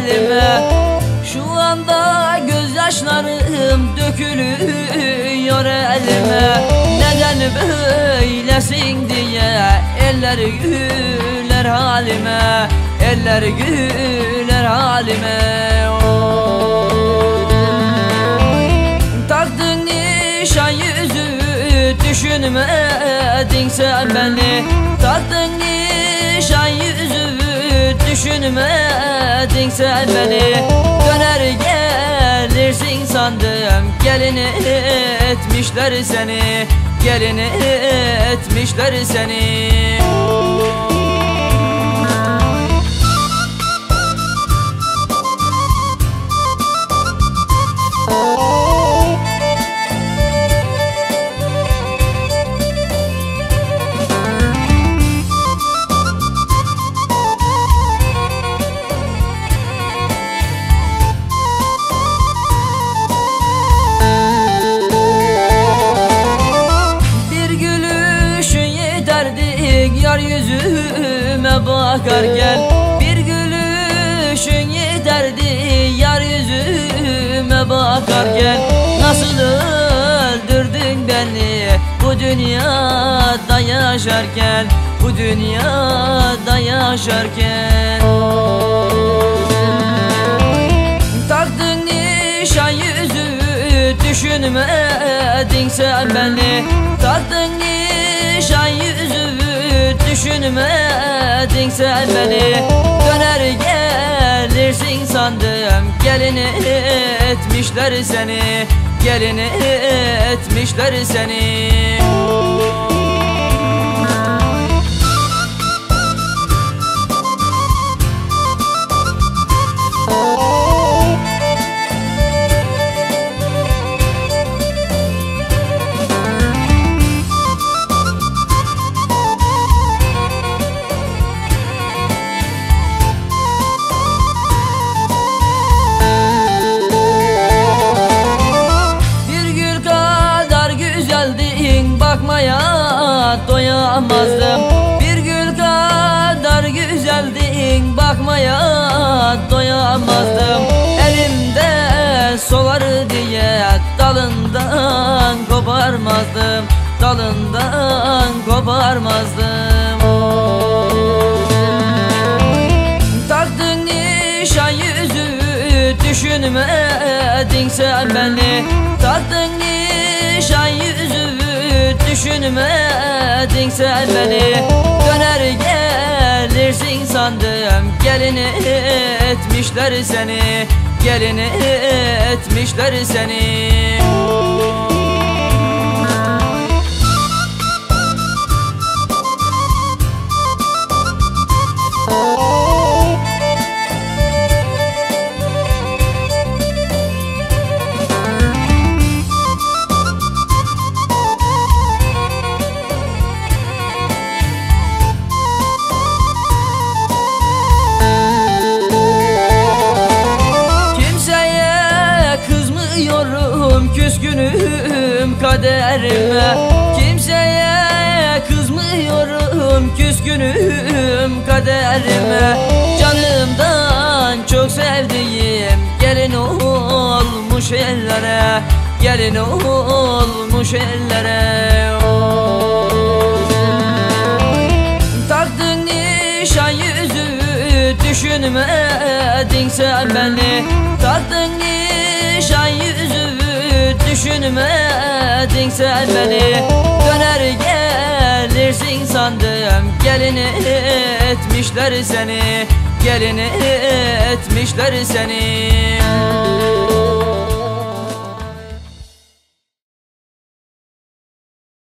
kaderime Şu anda gözyaşlarım dökülüyor elime. Neden böylesin diye eller güler halime. Eller güler halime. Oh. Taktın nişan yüzü düşünmedin sen beni. Taktın nişan düşünmedin sen beni. Döner gelirsin sandım. Gelin etmişler seni. Gelin etmişler seni yüzüme bakarken Bir gülüşün yeterdi. Yar yüzüme bakarken Nasıl öldürdün beni? Bu dünyada yaşarken Bu dünyada yaşarken. Taktın nişan yüzü düşünmedin sen beni sen beni Döner gelirsin sandım gelin etmişler seni Gelin etmişler seni doyamazdım. Bir gül kadar güzeldin bakmaya doyamazdım. Elimde solar diye dalından koparmazdım Dalından koparmazdım. Taktın nişan yüzü düşünmedin sen beni. Taktın nişan yüzü düşünmedin sen beni. Döner gelirsin sandım gelin etmişler seni. Gelin etmişler seni küskünüm kaderime. Kimseye kızmıyorum. Küskünüm kaderime. Canımdan çok sevdiğim gelin olmuş ellere. Gelin olmuş ellere. Taktın nişan yüzü düşünmedin sen beni. Taktın nişan düşünmedin sen beni. Döner gelirsin sandım. Gelin etmişler seni. Gelin etmişler seni